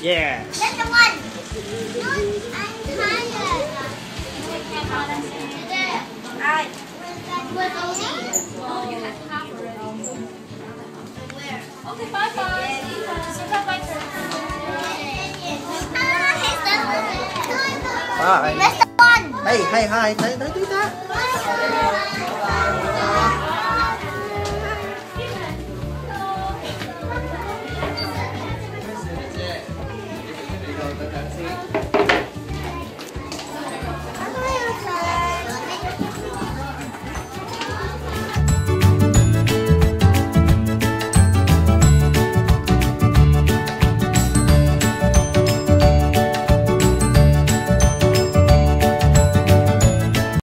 Yeah. Little one. No, I'm tired. You half already. Where? Okay, bye bye. Hey, hey, hi. Hey, hey, do that. Bye. see.